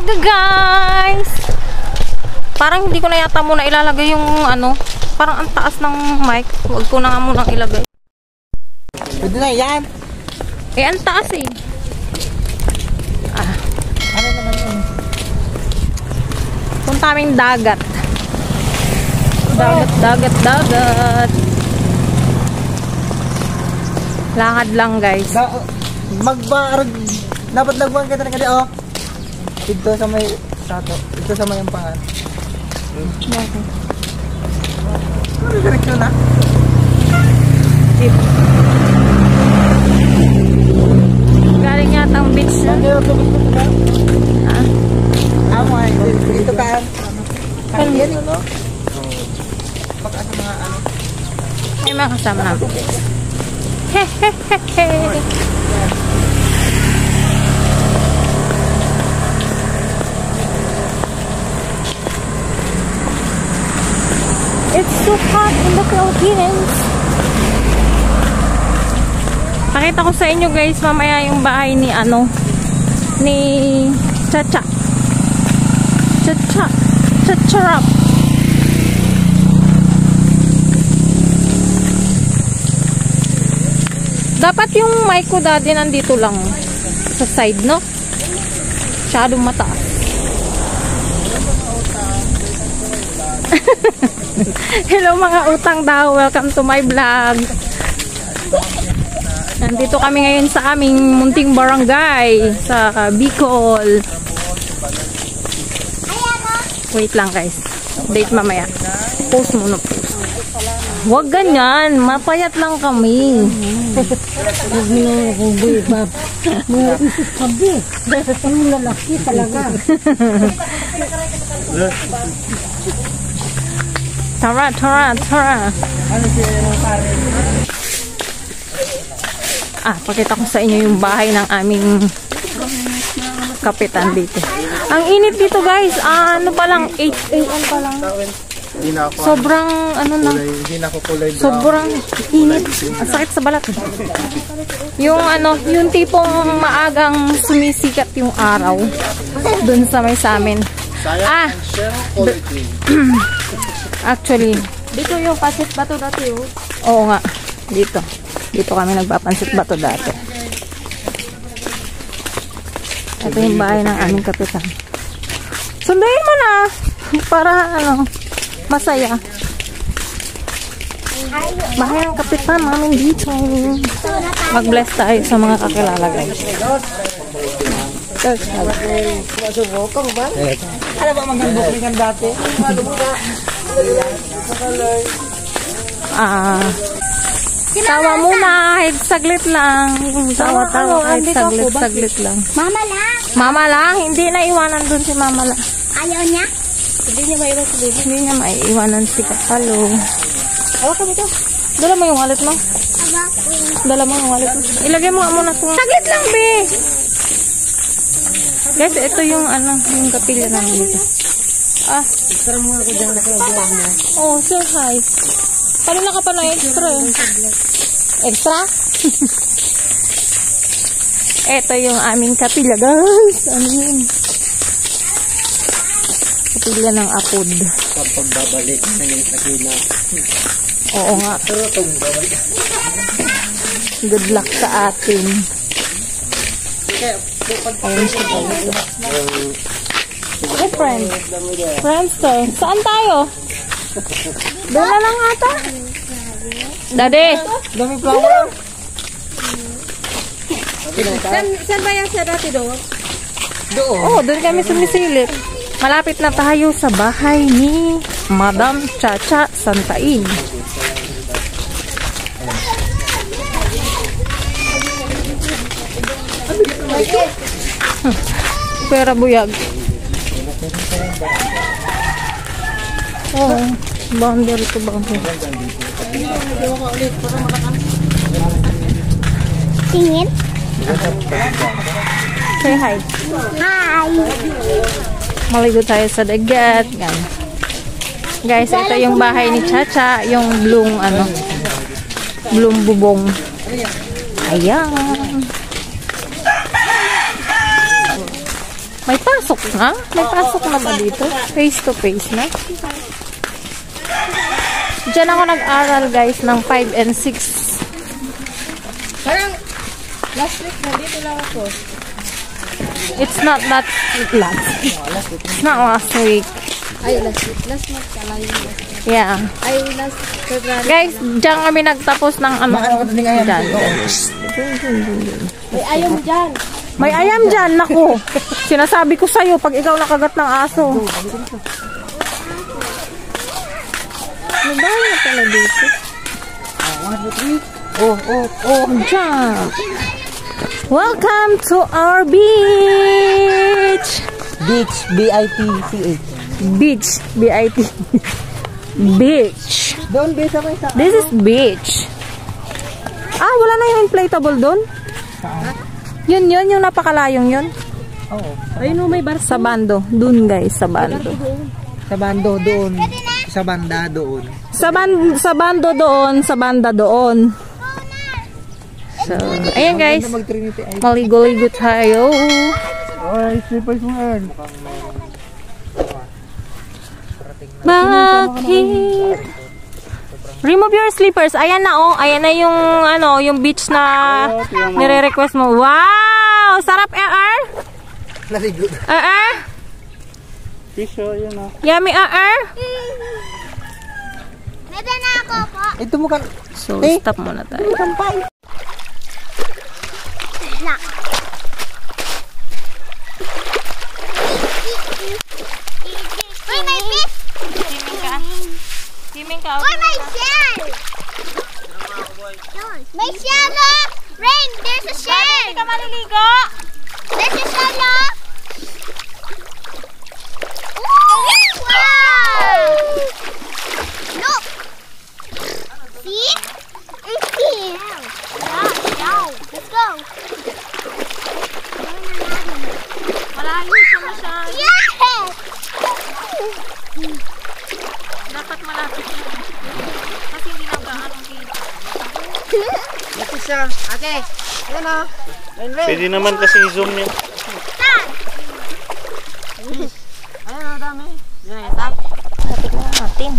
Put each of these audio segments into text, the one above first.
umaga guys! Parang hindi ko na yata muna ilalagay yung ano, parang ang taas ng mic. Huwag ko na nga muna ilagay. Pwede na yan. Eh, ang taas eh. Ah. Ano naman yun? Punta kaming dagat. Dagat, dagat, dagat. Lakad lang guys. Da, magbarag. Dapat lagwan kita na kali oh. Dito sa may sato. Dito sa may ampangan. Ano direksyon na? Jeep. Galing yata ang beach na. Ano yung tubig ko na? Ah. Amo ay. Dito ka. Ano yan no? Baka sa mga ano. May mga kasama namin guys. Hehehehe. It's so hot Philippines. Pakita ko sa inyo guys mamaya yung bahay ni ano ni Chacha. Chacha. Chacharap. Dapat yung mic ko dati nandito lang sa side, no? Masyadong mataas. Hello mga utang daw. Welcome to my vlog. Nandito kami ngayon sa aming munting barangay sa Bicol. Wait lang guys. Update mamaya. Post muna post. Huwag ganyan. Mapayat lang kami. Huwag mo na akong buibab. Mga isip talaga. Tara, tara, tara. Ah, pakita ko sa inyo yung bahay ng aming kapitan dito. Ang init dito guys. Ah, ano pa lang, 8 a.m. pa lang. Sobrang, ano na, sobrang init. Ang sakit sa balat. Yung ano, yung tipong maagang sumisikat yung araw. Dun sa may samin. Ah, Share quality. actually, Dito yung pasit bato dati oh. Oo nga. Dito. Dito kami nagpapansit bato dati. Ito yung bahay ng aming kapitan. Sundayin mo na. Para ano, masaya. Bahay ng kapitan namin dito. Mag-bless tayo sa mga kakilala guys. Ano ba magandang buklingan dati? Ano ba? Ah. Tawa muna, kahit saglit lang. Tawa-tawa, kahit saglit-saglit lang. Mama lang. Mama lang, hindi na iwanan dun si Mama lang. Ayaw niya? Hindi niya maiwan si Baby. Hindi niya maiiwanan si Kapalo. Awa ka dito. Dala mo yung wallet mo. Aba, Dala mo yung wallet mo. Ilagay mo muna kung... Saglit lang, be! Guys, ito yung ano, yung kapilya namin dito. Ah. Tara mo ako dyan na kayo mo. Oh, sir, hi. Kanina ka pa na extra eh. Extra? ito yung aming kapilya, guys. Ano yun? Kapilya ng apod. Kapag babalik, nakina. Oo nga. Pero itong babalik. Good luck sa atin. Ayun siya dito. Hey, friend. Friendster. Saan tayo? Na lang ata. Daddy. Dami flower. San, san ba yan siya dati doon? Doon. Oh, doon kami sumisilip. Malapit na tayo sa bahay ni Madam Chacha Santain. Pera buyag. Oh, boundary to boundary. Tingin? Say hi. Hi! Maligo tayo sa dagat. Yan. Guys, ito yung bahay ni Chacha. Yung blue, ano, blue bubong. Ayan. May pasok na? May pasok na ba dito? Face to face na? Diyan ako nag-aral guys ng 5 and 6. Parang, last week, nandito lang ako. It's not that last. It's not last week. Ay, last week. Last month pala yung last month. Yeah. Ay, last February. Guys, diyan kami nagtapos ng ano. Baka naman din ngayon. Dyan. Ay, ayaw mo dyan. May ayam dyan, naku. Sinasabi ko sa'yo, pag ikaw nakagat ng aso. Ano ba yun pala dito? Oh, oh, Oh, jump! Welcome to our beach! beach, B-I-T-C-H. Beach, B-I-T. beach. Doon, bisa may sa... This is beach. Ah, wala na yung inflatable doon? Yun, yun, yung napakalayong yun. Oo. Ayun mo, may bar. Sa bando. Doon guys, sa bando. Sa bando doon. Sa banda doon. Sa, ban sa bando doon, sa banda doon. So, ayan guys. Maligo-ligo tayo. Ay, slippers mo yan. Bakit? Remove your slippers. Ayan na oh. Ayan na yung ano, yung beach na nire-request mo. Wow! Sarap RR. Naligo. RR. Pisyo, yun ah. Yummy RR. Bebe na ako po. Ito mo kan... So, Eh. stop muna tayo. Kampay. Na. Swimming ka. Uy, may shell! May shell, oh! Rain, there's a shell! Hindi ka maliligo. There's a shell, oh! Wow! Look! See? See? Yeah, yeah. Let's go. Malayo siya masyado. Yes! Dapat malapit na. Kasi hindi na gaano dito. Ito siya. Ate, yan ah. Rain, rain. Pwede naman kasi i-zoom yun. Ayan ah, dami. Tignan natin.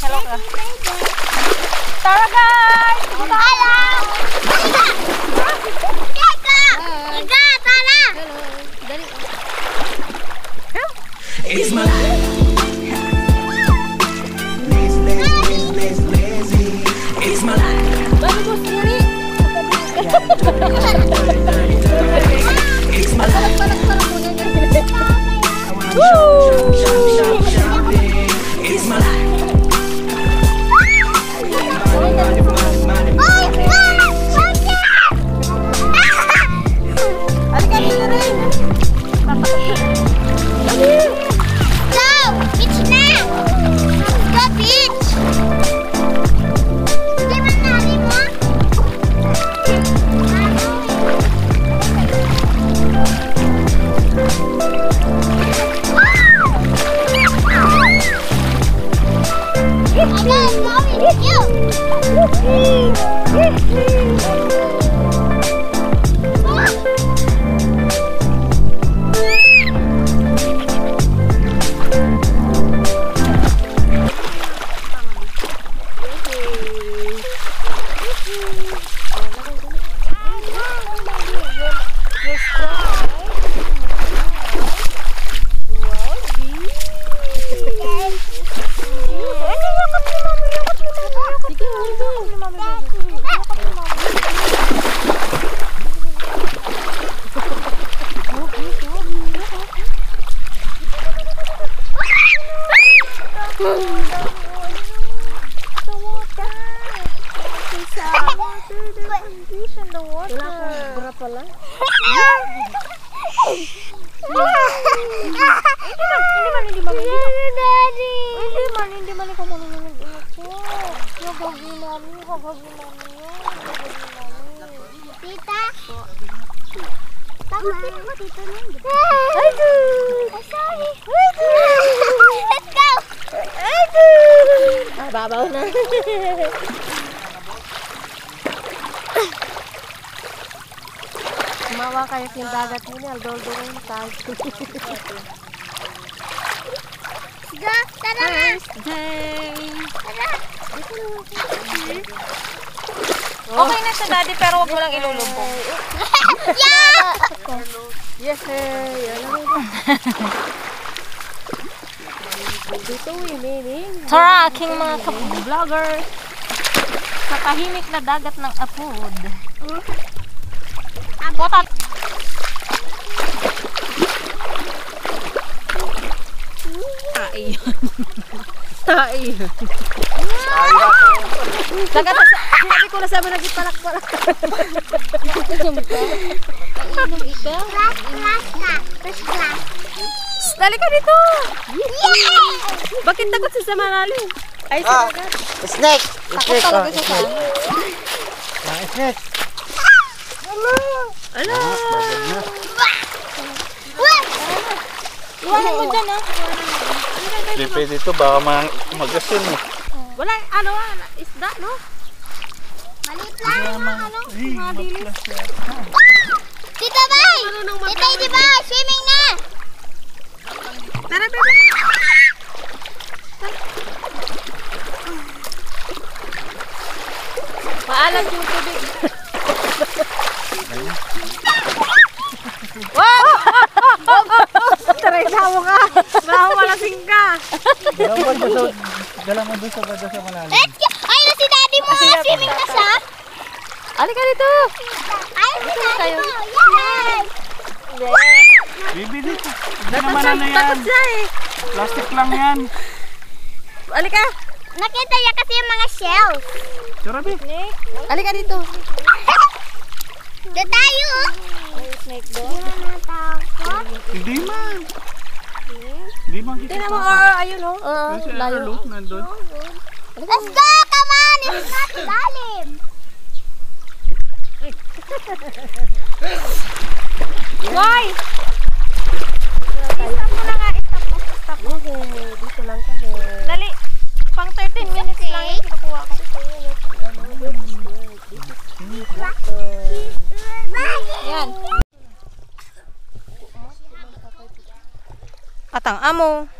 Hello ka. Tara guys! Hello! Nagagi mami. Tita? Tama. Tita niyan. Ay, sorry. Let's go. Ah, babaw na. Kumawa kayo sa dagat nila, aldoldo rin tayo. Siga, tara na! Tara! Okay na siya, daddy, pero wag mo lang ilulumbong. yeah! Yes, eh. Yan lang. Dito. Tara, aking mga ka-vlogger. Sa tahimik na dagat ng Apod. Potat! Tae yun. Tae yun. Dagat na sa... Sabi ko na sabi nagipalak-palak. Inom ika? Class, class ka. First class. Dali ka dito! Yay! Bakit takot sa malalim? Ay, Ah, snake! takot Snake! talaga ah, siya sa ano. ah, snake! Ala! Wah! Iwanan mo dyan, ah. Hindi pwede ito, baka ma- magasin eh. Wala, ano, isda, no? Maliit lang. Ano? Mga dilis. Tita Bay! Tita, di ba? Swimming na! Tara, bebe. Maalat yung tubig. Wow! Teresa mo ka. Bravo, malasing ka. Dala mo doon sa... Dala mo doon sa doon sa malalim. Let's go! Ay, na si daddy mo! Swimming na siya! Alika dito. Ay, si daddy mo! Yes! Bibi dito. Hindi naman ano yan. eh. Plastic lang yan. Alika. Nakita niya kasi yung mga shells. Tara, Bi. Alika dito. Doon tayo! Snake doon? Hindi man. Hindi man kita. Tingnan mo, ayun, oh. Uh, Kasi layo. ano, nandun. Let's go! Come on! It's not lalim! Why? Stop mo na nga. Stop mo. Stop mo. Dito lang kami. Dali. Pang 13 minutes lang yung kinukuha ko. Yan. Ang.